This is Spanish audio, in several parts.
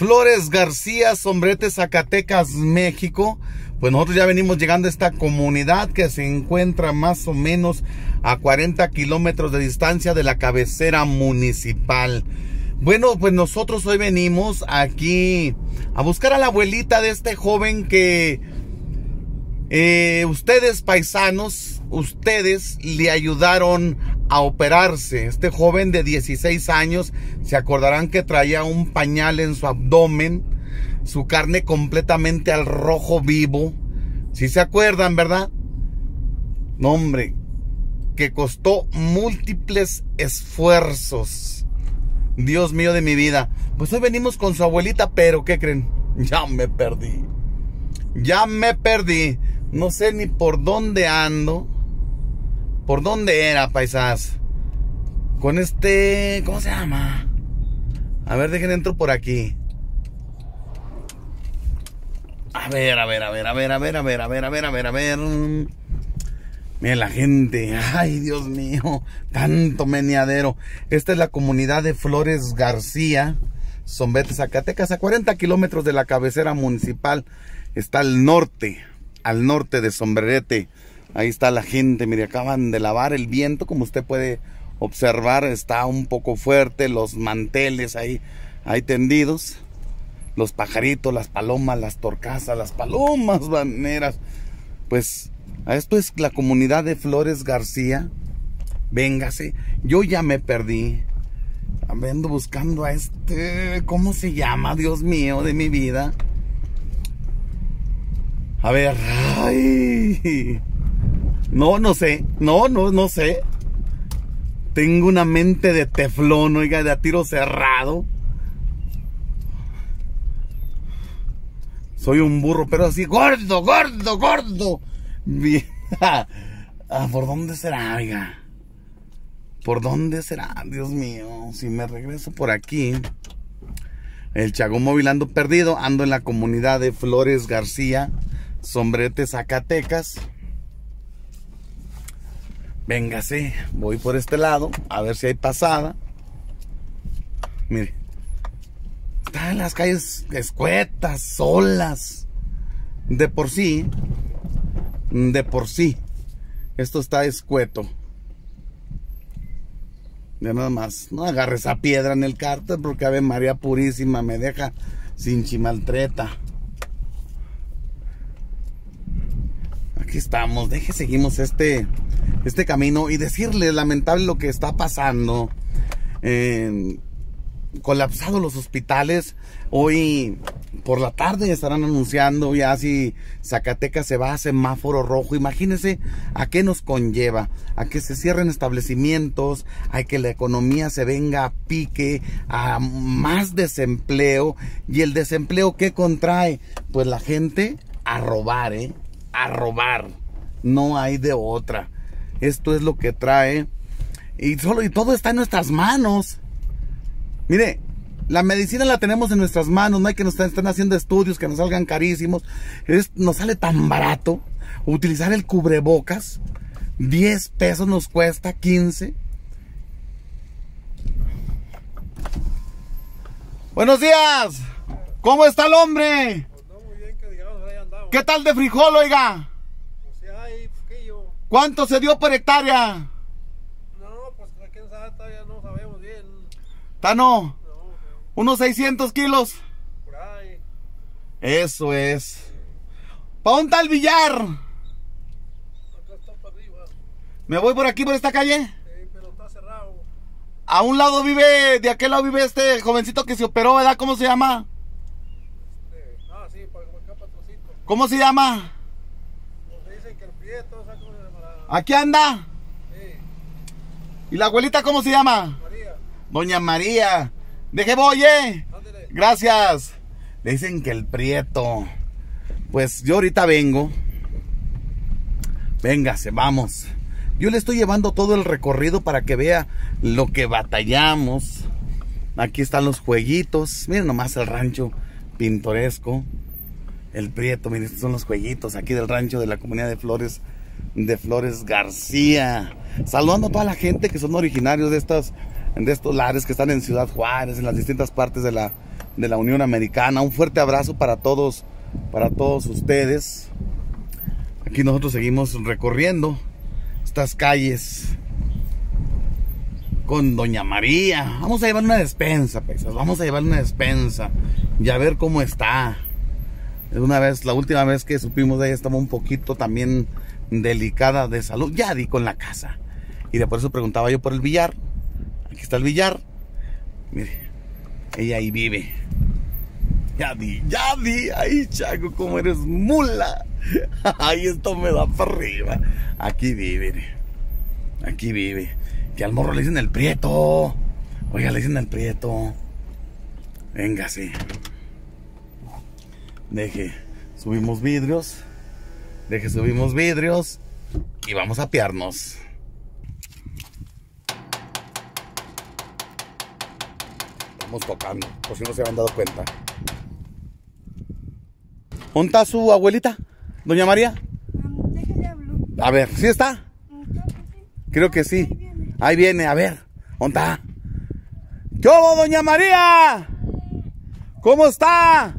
Flores García, Sombrete, Zacatecas, México. Pues nosotros ya venimos llegando a esta comunidad que se encuentra más o menos a 40 kilómetros de distancia de la cabecera municipal. Bueno, pues nosotros hoy venimos aquí a buscar a la abuelita de este joven que eh, ustedes paisanos, ustedes le ayudaron a operarse. Este joven de 16 años, se acordarán que traía un pañal en su abdomen, su carne completamente al rojo vivo. Si se acuerdan, ¿verdad? No, hombre, que costó múltiples esfuerzos Dios mío de mi vida. Pues hoy venimos con su abuelita, pero ¿qué creen? Ya me perdí. Ya me perdí. No sé ni por dónde ando. ¿Por dónde era, paisas? Con este... ¿Cómo se llama? A ver, dejen entro por aquí. A ver, a ver, a ver, a ver, a ver, a ver, a ver, a ver, a ver, a ver. Mira la gente, ay Dios mío, tanto meneadero. Esta es la comunidad de Flores García, Sombete, Zacatecas, a 40 kilómetros de la cabecera municipal. Está al norte, al norte de Sombrerete. Ahí está la gente, mire, acaban de lavar el viento, como usted puede observar, está un poco fuerte, los manteles ahí, ahí tendidos. Los pajaritos, las palomas, las torcasas, las palomas baneras. Pues esto es la comunidad de Flores García. Véngase. Yo ya me perdí. Ando buscando a este. ¿Cómo se llama? Dios mío, de mi vida. A ver. Ay. No, no sé. No, no, no sé. Tengo una mente de teflón, oiga, de a tiro cerrado. Soy un burro, pero así, gordo, gordo, gordo. Ah, ¿Por dónde será, oiga? ¿Por dónde será? Dios mío, si me regreso por aquí. El Chagón Móvil ando perdido. Ando en la comunidad de Flores García, Sombrete, Zacatecas. Véngase, voy por este lado, a ver si hay pasada. Mire. Está en las calles escuetas, solas. De por sí, de por sí. Esto está escueto. Ya nada más. No agarre esa piedra en el cárter porque Ave María Purísima me deja sin chimaltreta. Estamos. Deje, seguimos este, este camino y decirle lamentable lo que está pasando. colapsados los hospitales. Hoy por la tarde estarán anunciando ya si Zacatecas se va a semáforo rojo. Imagínense a qué nos conlleva, a que se cierren establecimientos, a que la economía se venga a pique, a más desempleo. ¿Y el desempleo qué contrae? Pues la gente a robar, ¿eh? A robar. No hay de otra. Esto es lo que trae. Y, solo, y todo está en nuestras manos. Mire, la medicina la tenemos en nuestras manos, no hay que nos estén haciendo estudios que nos salgan carísimos. Es, nos sale tan barato utilizar el cubrebocas. 10 pesos nos cuesta, 15. Buenos días. ¿Cómo está el hombre? ¿Qué tal de frijol, oiga? ¿Cuánto se dio por hectárea? No, pues quién sabe, todavía no sabemos bien. ¿Tano? Unos 600 kilos. Por ahí. Eso es. ¿Para dónde está el billar? Acá está para arriba. ¿Me voy por aquí, por esta calle? Sí, pero está cerrado. A un lado vive, de aquel lado vive este jovencito que se operó, ¿verdad? ¿Cómo se llama? Este, ah, sí, para acá patrocito. ¿Cómo se llama? ¿Aquí anda? ¿Y la abuelita cómo se llama? María. Doña María. Deje voy, eh. Gracias. Le dicen que el prieto. Pues yo ahorita vengo. Véngase, vamos. Yo le estoy llevando todo el recorrido para que vea lo que batallamos. Aquí están los jueguitos. Miren nomás el rancho pintoresco. El prieto, miren, estos son los jueguitos aquí del rancho de la comunidad de Flores de Flores García. Saludando a toda la gente que son originarios de estas de estos lares que están en Ciudad Juárez, en las distintas partes de la, de la Unión Americana. Un fuerte abrazo para todos, para todos ustedes. Aquí nosotros seguimos recorriendo estas calles con Doña María. Vamos a llevar una despensa, pesas. Vamos a llevar una despensa y a ver cómo está. Una vez, la última vez que supimos de ella estaba un poquito también delicada de salud. Ya di con la casa. Y de por eso preguntaba yo por el billar. Aquí está el billar. Mire, ella ahí vive. Ya di, ya di. Ay, Chaco, como eres mula. Ay, esto me da para arriba. Aquí vive. Aquí vive. Que al morro le dicen el prieto. Oiga, le dicen el prieto. Venga, sí. Deje, subimos vidrios. Deje, subimos vidrios. Y vamos a piarnos. Estamos tocando, por si no se habían dado cuenta. ¿Dónde está su abuelita? Doña María. A ver, ¿sí está? Creo que sí. Ahí viene, a ver. ¿Dónde está? ¿Qué hubo, doña María? ¿Cómo está?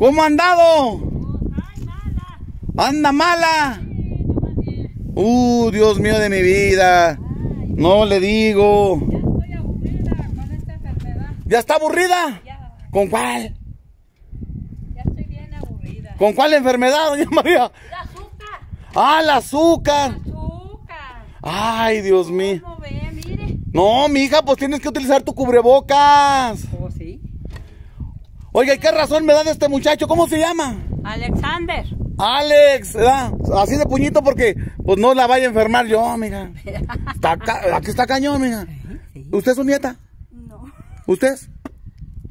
¿Cómo ha andado? Anda mala. Uh, Dios mío de mi vida. No le digo. Estoy aburrida con esta enfermedad. ¿Ya está aburrida? Ya, ¿Con cuál? ya estoy bien aburrida. ¿Con cuál enfermedad, doña María? ¡La azúcar! Ah, el azúcar. ¡Azúcar! Ay, Dios mío. No, mija, pues tienes que utilizar tu cubrebocas. Oiga, ¿y qué razón me da de este muchacho? ¿Cómo se llama? Alexander. Alex, ¿verdad? Así de puñito porque pues no la vaya a enfermar yo, mija. Está ca- aquí está cañón, mija. ¿Usted es su nieta? No. ¿Usted?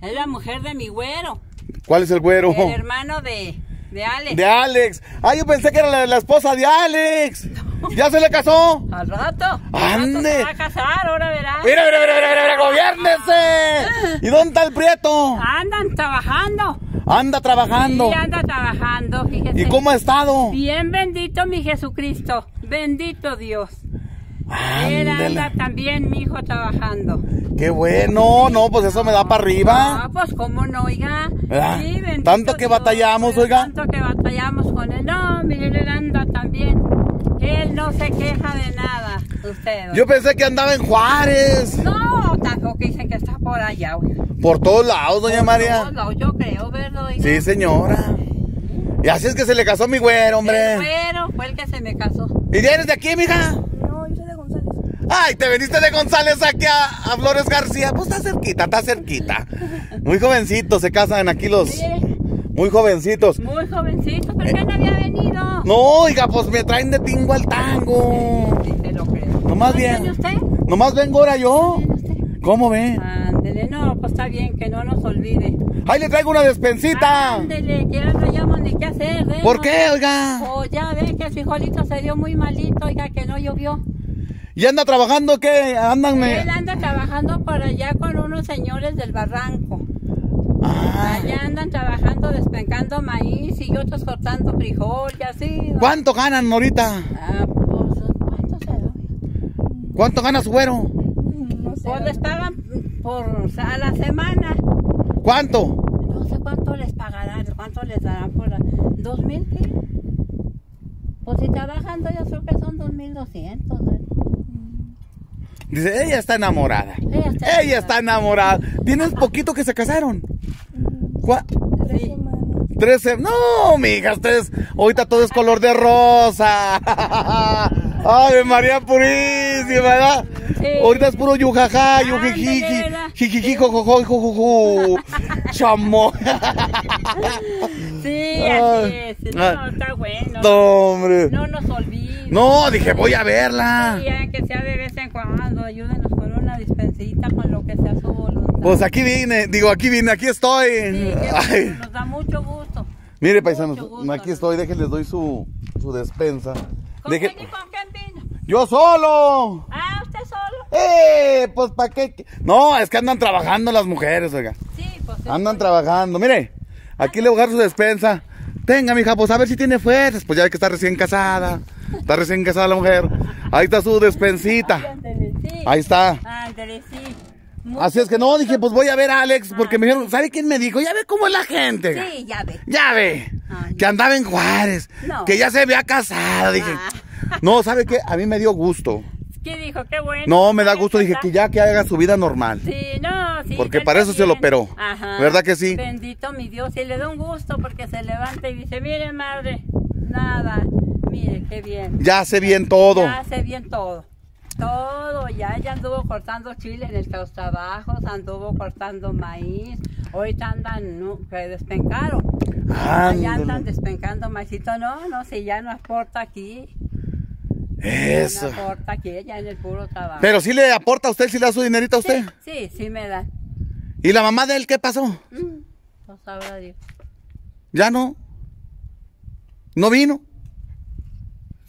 Es la mujer de mi güero. ¿Cuál es el güero? El hermano de, de Alex. De Alex. Ah, yo pensé que era la, la esposa de Alex. ¿Ya se le casó? Al rato. Al rato Ande. se va a casar, ahora verá. Mira, mira, mira, mira, mira, gobiérnese. ¿Y dónde está el prieto? Andan trabajando. Anda trabajando. Sí, anda trabajando, fíjese. ¿Y cómo ha estado? Bien bendito mi Jesucristo. Bendito Dios. Él anda también, mi hijo, trabajando. Qué bueno, no, pues eso me da para arriba. Ah, pues cómo no, oiga. ¿Verdad? bendito Tanto que Dios, batallamos, oiga. Tanto que batallamos con él. No, mire, él anda también. Él no se queja de nada, usted. Yo pensé que andaba en Juárez. No, tampoco por allá. Por todos lados, doña Por María. todos lados, yo creo, ¿verdad? Sí, señora. Y así es que se le casó mi güero, El hombre. güero fue el que se me casó. ¿Y eres de aquí, mija? No, yo soy de González. Ay, te veniste de González aquí a, a Flores García. Pues está cerquita, está cerquita. Muy jovencitos se casan aquí los. Sí. Muy jovencitos. Muy jovencito, ¿por qué no había venido? No, oiga, pues me traen de tingo al tango. Sí, te lo creo. Nomás ¿No bien. usted? Nomás vengo ahora yo. ¿Cómo ve? Ándele, no, pues está bien, que no nos olvide. Ahí le traigo una despensita. Ándele, que ya no hayamos ni qué hacer. ¿eh? ¿Por qué, oiga? Oh, ya ve que su hijolito se dio muy malito, oiga, que no llovió. ¿Y anda trabajando qué? Andan. Él anda trabajando por allá con unos señores del barranco. Ah, Allá andan trabajando despencando maíz y otros cortando frijol y así. ¿Cuánto ganan ahorita? Ah, pues, ¿cuánto se da? ¿Cuánto gana su güero? Pues les pagan por a la semana. ¿Cuánto? No sé cuánto les pagarán, cuánto les darán por la... ¿Dos mil qué? Pues si trabajando yo creo que son dos mil doscientos. ¿eh? Dice, ella está enamorada. Ella está Ella está enamorada. Tienes poquito que se casaron. ¿Cuá- Sí. Trece. No, mija, ustedes. Ahorita todo es color de rosa. Ave María Purísima, ¿verdad? Sí. Ahorita es puro yujaja, yujijiji, jijiji, jojojo, jojojo. Chamo. Sí, así es. No, Ay. está bueno. No, hombre. No nos olviden. No, dije, voy a verla. Sí, que sea de vez en cuando, ayúdenos con una dispensita, con lo que sea su voluntad. Pues aquí vine, digo, aquí vine, aquí estoy. Sí, Ay. nos da mucho gusto. Mire, paisanos, gusto, aquí estoy, déjenles doy su, su despensa. ¿Con Deje- quién y con quién vino? ¡Yo solo! Ah. ¡Eh! Pues para qué. No, es que andan trabajando las mujeres, oiga. Sí, pues... Andan trabajando. Mire, aquí le voy a dar su despensa. Tenga, mija, pues a ver si tiene fuerzas. Pues ya ve que está recién casada. Está recién casada la mujer. Ahí está su despensita. Ahí está. Así es que no, dije, pues voy a ver a Alex, porque me dijeron, ¿sabe quién me dijo? Ya ve cómo es la gente. Sí, ya ve. Ya ve, Ay. que andaba en Juárez, No. que ya se había casado. Dije, Ah. no, ¿sabe qué? A mí me dio gusto. ¿Qué dijo? Qué bueno. No, me da gusto, dije, que ya que haga su vida normal. Sí, no, sí. Porque para eso se lo operó. ¿Verdad que sí? Bendito mi Dios. Y le da un gusto porque se levanta y dice, mire madre, nada, mire, qué bien. Ya sé bien todo. Ya hace bien todo. Todo, ya, anduvo cortando chile en el- los trabajos, anduvo cortando maíz. Ahorita andan, no, que despencaron. Ah, ya andan despencando maicito. No, no, si ya no aporta aquí. Eso. aporta aquí, ya en el puro trabajo. Pero sí le aporta a usted, sí le da su dinerito a usted. Sí, sí, sí me da. ¿Y la mamá de él qué pasó? Mm, no sabrá Dios. ¿Ya no? ¿No vino?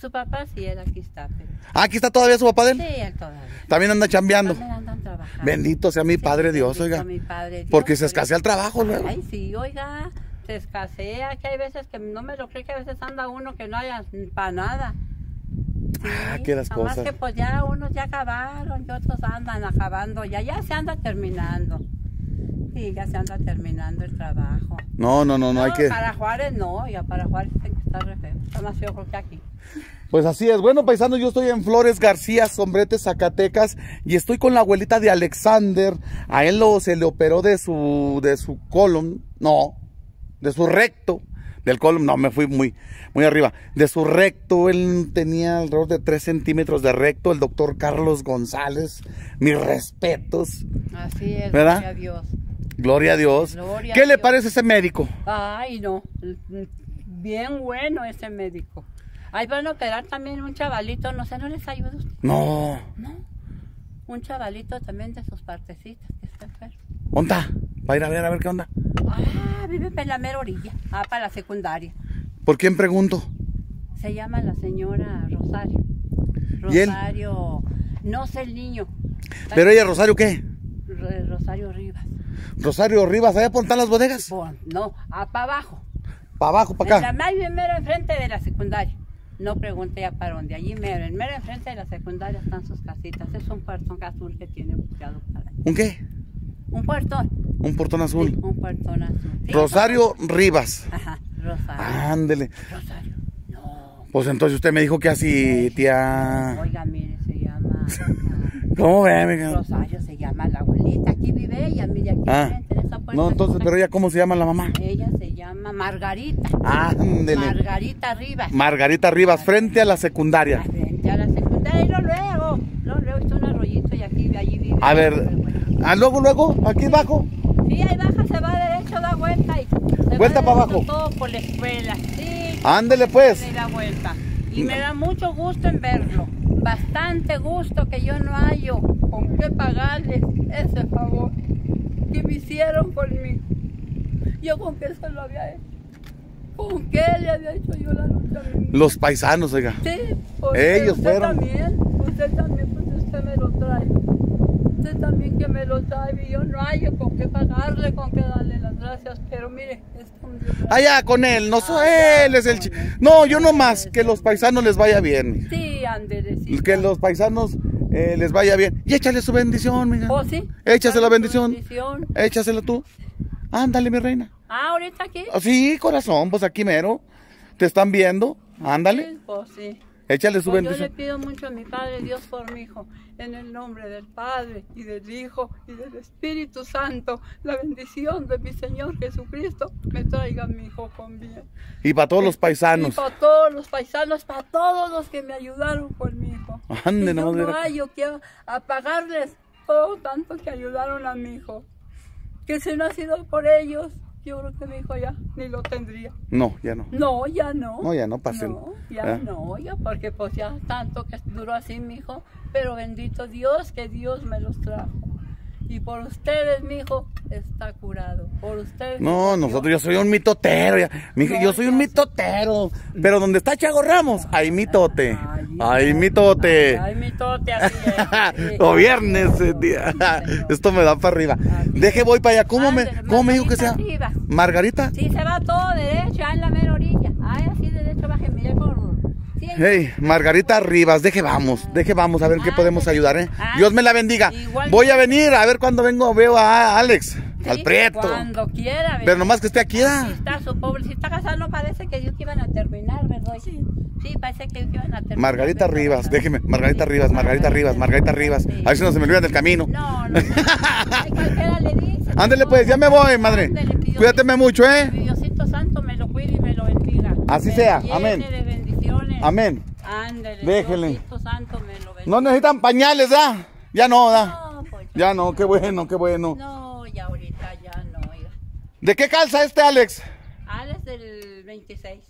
Su papá sí, él aquí está. Pero... Ah, aquí está todavía su papá de él. Sí, él todavía. También anda chambeando. También andan trabajando. Bendito sea mi Sí, Padre Dios, bendito oiga. mi Padre Dios, Porque se escasea el trabajo luego. Ay, sí, oiga, se escasea, que hay veces que no me lo cree que a veces anda uno que no haya para nada. Sí, Ah, que las nada más cosas. que pues ya unos ya acabaron y otros andan acabando, ya, ya se anda terminando. Sí, ya se anda terminando el trabajo. No, no, no, no hay que. Para Juárez no, ya para Juárez tiene que estar re feo. Está más feo que aquí. Pues así es. Bueno, paisanos, yo estoy en Flores García, Sombrete, Zacatecas, y estoy con la abuelita de Alexander. A él lo, se le operó de su, de su colon, no, de su recto. Del colon, no, me fui muy, muy arriba. De su recto, él tenía alrededor de 3 centímetros de recto. El doctor Carlos González, mis respetos. Así es, ¿Verdad? gloria a Dios. Gloria a Dios. Gloria ¿Qué a le Dios. parece ese médico? Ay, no, bien bueno ese médico. Ahí van a operar también un chavalito, no sé, ¿no les ayuda usted? No. No, un chavalito también de sus partecitas que está enfermo. ¿Dónde está? Va a ir a ver, a ver qué onda. Ah, vive en la mera orilla, ah, para la secundaria. ¿Por quién pregunto? Se llama la señora Rosario. Rosario, no sé el niño. Pero ella, Rosario, ¿qué? Ro- Rosario Rivas. Rosario Rivas, ¿allá por están las bodegas? No, ah, para abajo. Para abajo, En para la acá. más bien mero enfrente de la secundaria. No pregunté ya para dónde, allí mero, en mero enfrente de la secundaria están sus casitas. Es un puertón azul que tiene buqueado para ahí. ¿Un qué? Un puertón. Un portón Sí, azul. un azul. Sí, Rosario Rivas. Ajá, Rosario. Ándele. Rosario. No. Pues entonces usted me dijo que así, tía. Oiga, mire, se llama. ¿Cómo ve, amiga? Rosario se llama la abuelita. Aquí vive ella, mire aquí Ah. de esa puerta. No, entonces, pero ella, ¿cómo se llama la mamá? Ella se llama Margarita. Ándele. Margarita Rivas. Margarita Rivas, frente a la secundaria. Frente a la secundaria y lo luego, lo luego está un arroyito y aquí, allí vive. A ver, ah, luego, luego, aquí abajo. Sí, ahí baja, se va derecho, da vuelta y se Vuelta va para abajo. Todo por la escuela, sí. Ándele pues. Y da vuelta. Y me da mucho gusto en verlo. Bastante gusto que yo no hallo con qué pagarles ese favor que me hicieron por mí. Yo con qué se lo había hecho. ¿Con qué le había hecho yo la lucha Los paisanos, oiga. Sí, pues, Ellos usted fueron. también, usted también, pues usted me lo trae. También que me lo trae y yo no hay con qué pagarle, con qué darle las gracias, pero mire. Allá con él, no soy Allá él, es el. él. No, yo nomás, que los paisanos les vaya bien. Sí, Anderecita. Que los paisanos eh, les vaya bien. Y échale su bendición, mija. ¿Oh, sí? Échase la su bendición. Échasela tú. Ándale, mi reina. Ah, ahorita aquí. Ah, Sí, corazón, pues aquí mero. Te están viendo. Ándale. Sí, Pues sí. Échale su Pues yo le bendición. pido mucho a mi Padre Dios por mi hijo, en el nombre del Padre y del Hijo y del Espíritu Santo, la bendición de mi Señor Jesucristo me traiga a mi hijo con bien. Y para todos los Y paisanos. para todos los paisanos, para todos los que me ayudaron por mi hijo. Ande, Y yo no viera. hay, yo quiero apagarles todo tanto que ayudaron a mi hijo. Que si no ha sido por ellos, yo creo que mi hijo ya ni lo tendría. No, ya no. No, ya no. No, ya no, pasen. No, ya ¿Eh? no, ya porque pues ya tanto que duró así mi hijo, pero bendito Dios que Dios me los trajo. Y por ustedes, mi hijo, está curado. Por ustedes. No, nosotros yo soy un mitotero. ya. Mija, No, yo soy un mitotero. Pero donde está Chago Ramos, hay mitote. Ay, Hay no. mitote. Ay, mi tote así es. o viernes, eh. Esto me da para arriba. Deje, voy para allá. ¿Cómo me, Ándale, cómo me dijo que sea? Margarita. Sí, se va todo derecho, en la mera orilla. Ay, así derecho baje, mire por... Hey, Margarita Rivas, deje vamos, deje vamos a ver qué podemos ayudar, ¿eh? Dios me la bendiga. Voy a venir a ver cuando vengo, veo a Alex, al Prieto. Cuando quiera. Pero ¿verdad? nomás que esté aquí, ¿ah? Sí, está su pobre, si está casado no parece que ellos que iban a terminar, ¿verdad? Sí, sí parece que ellos iban a terminar. Margarita ¿verdad? Rivas, déjeme, Margarita Sí, Rivas, Margarita Rivas, Margarita Rivas. Sí. A ver si no se me olvidan del camino. No, no, no. Ay, cualquiera le dice. Ándele pues, ya me voy, madre. ándele, que Dios- Cuídateme mucho, que ¿eh? Diosito Santo me lo cuide y me lo bendiga. Así Me sea, llene amén. de bendiciones. Amén. Ándele. Déjele. Diosito Santo me lo bendiga. No necesitan pañales, ¿da? Ya no, ¿da? No, pues Ya no, qué bueno, qué bueno. No, ya ahorita ya no, oiga. ¿De qué calza este, Alex? Alex del 26.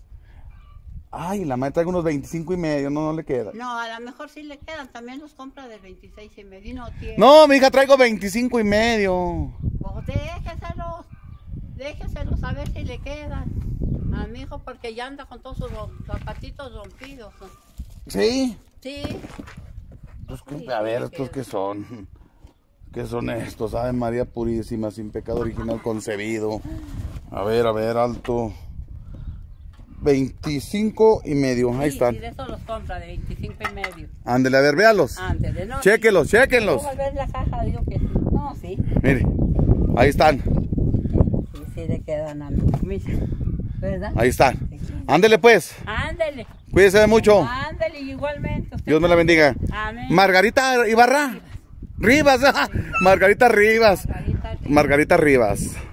Ay, la madre traigo unos 25 y medio, no, no le queda. No, a lo mejor sí le quedan. También los compra del 26 y medio. No tiene. No, mi hija, traigo 25 y medio. Pues déjeselos. Déjeselos a ver si le quedan. A mi hijo porque ya anda con todos sus zapatitos rompidos. ¿Sí? Sí. Pues, ¿qué- a ver, ¿estos qué son? ¿Qué son estos? Ave María Purísima, sin pecado original concebido. A ver, a ver, alto. 25 y medio, ahí Sí, están. Y de eso los compra de 25 y medio. Ándele, a ver, véalos. Ándele, ¿no? Chéquenlos, chéquenlos. Luego al ver la caja digo que sí. No, sí. Mire, ahí están, Sí, sí le quedan a mí. ¿Verdad? ahí están. Ándele pues, Ándele. cuídese mucho. Ándele igualmente. usted Dios me la bendiga. Amén. Margarita Ibarra. Rivas, Margarita Rivas. Margarita, Rivas.